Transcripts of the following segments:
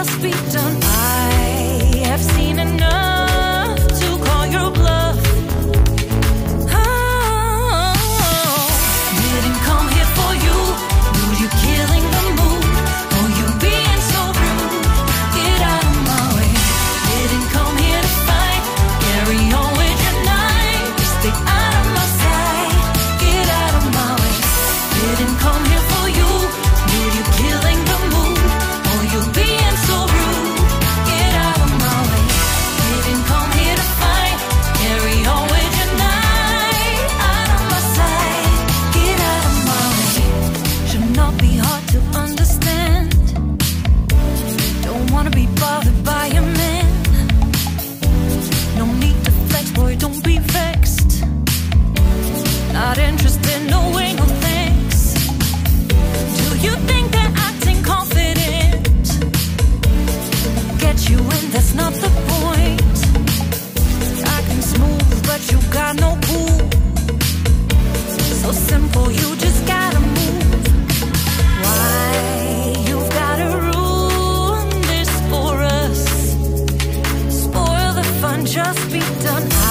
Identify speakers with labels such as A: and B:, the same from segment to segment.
A: must be done. I have seen enough to call your bluff. Oh, didn't come here for you. You killing the mood. You being so rude. Get out of my way. Didn't come here to fight. Carry on with your knife. Stay out of my sight. Get out of my way. Didn't come here just be done.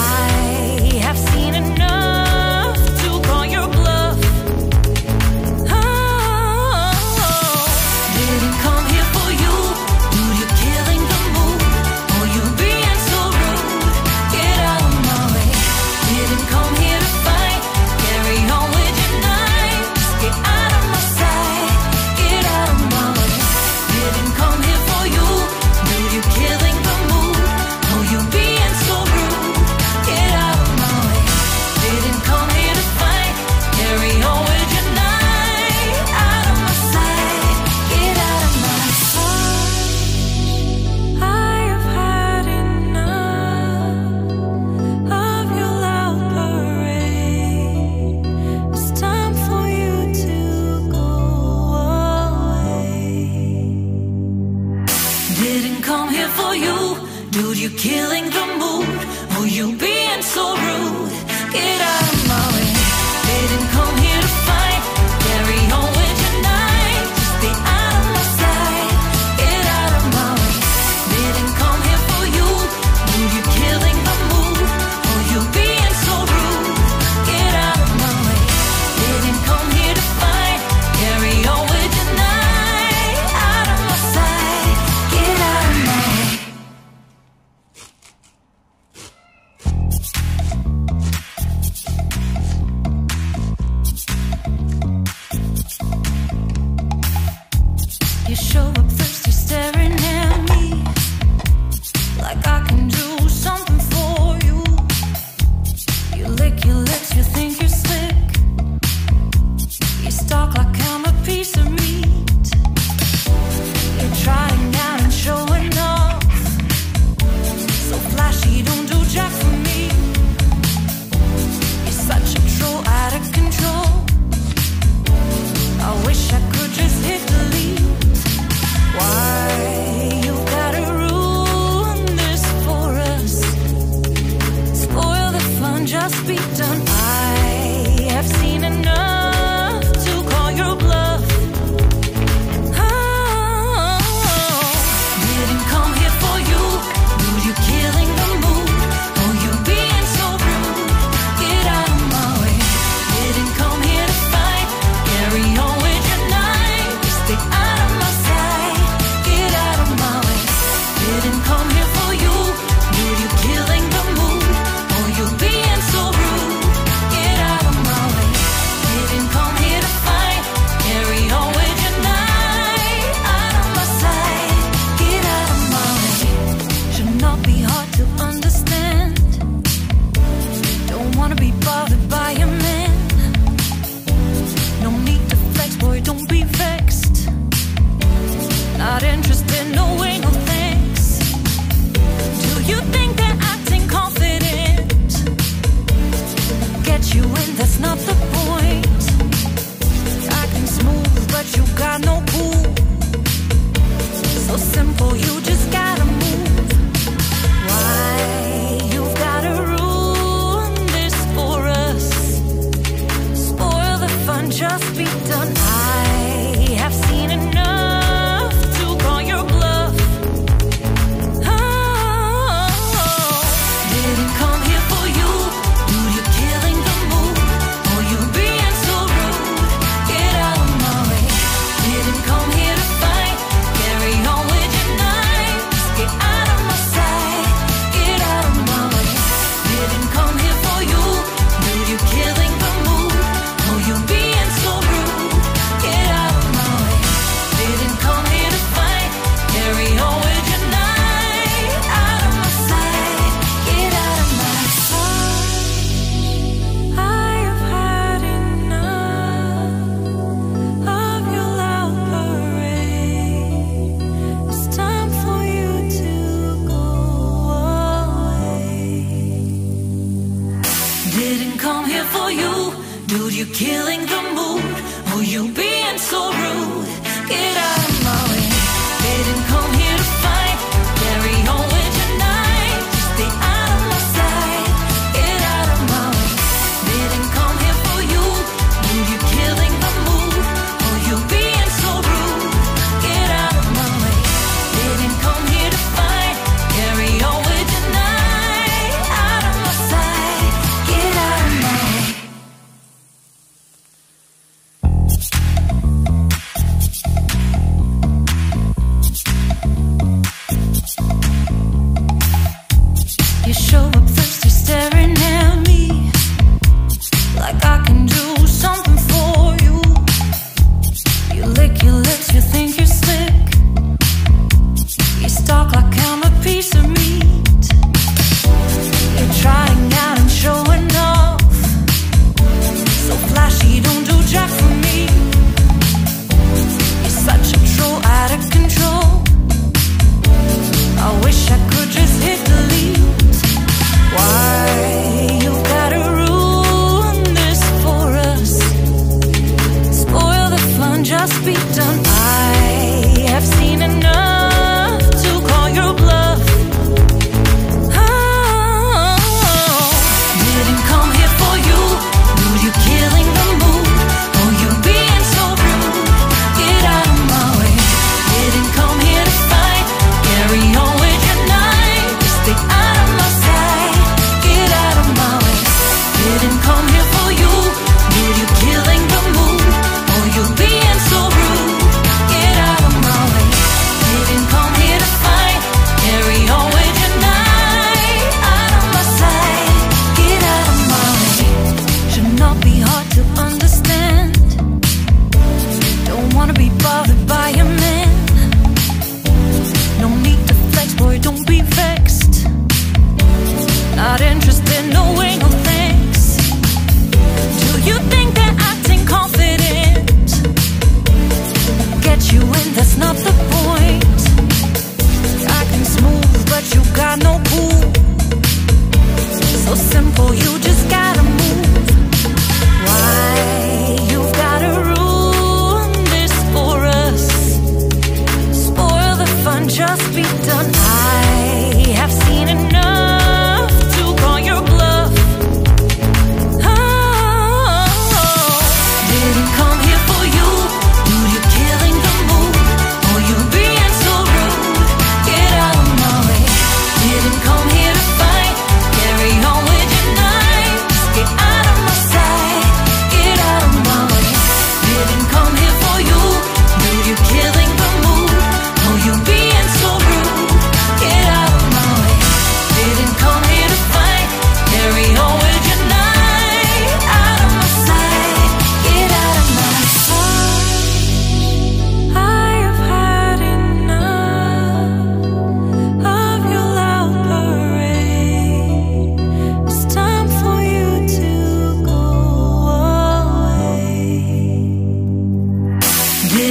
A: killing to understand.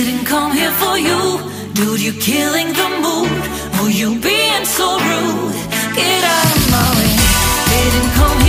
A: didn't come here for you. Dude, you're killing the mood. Oh, you being so rude? Get out of my way. Didn't come here